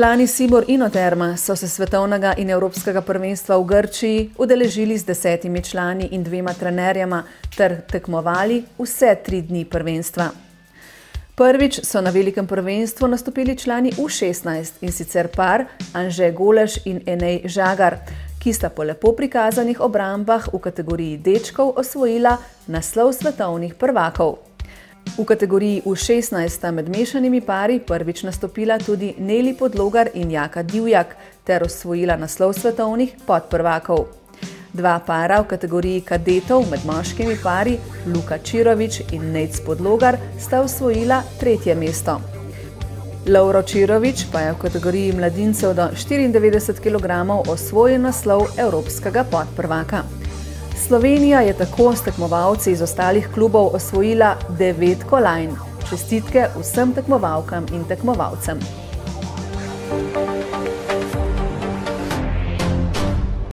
Člani Sibor Inoterma so se svetovnega in evropskega prvenstva v Grčiji udeležili z desetimi člani in dvema trenerjama ter tekmovali vse tri dni prvenstva. Prvič so na velikem prvenstvu nastopili člani U16 in sicer par Anže Goleš in Enej Žagar, ki sta po lepo prikazanih obrambah v kategoriji dečkov osvojila naslov svetovnih prvakov. V kategoriji U16 sta med mešanimi pari prvič nastopila tudi Neli Podlogar in Jaka Divjak ter osvojila naslov svetovnih podprvakov. Dva para v kategoriji kadetov med moškimi pari, Luka Čirovič in Nec Podlogar, sta osvojila tretje mesto. Lauro Čirovič pa je v kategoriji mladincev do 94 kg osvojil naslov evropskega podprvaka. Slovenija je tako s tekmovalci iz ostalih klubov osvojila devet kolajn. Čestitke vsem tekmovalkam in tekmovalcem.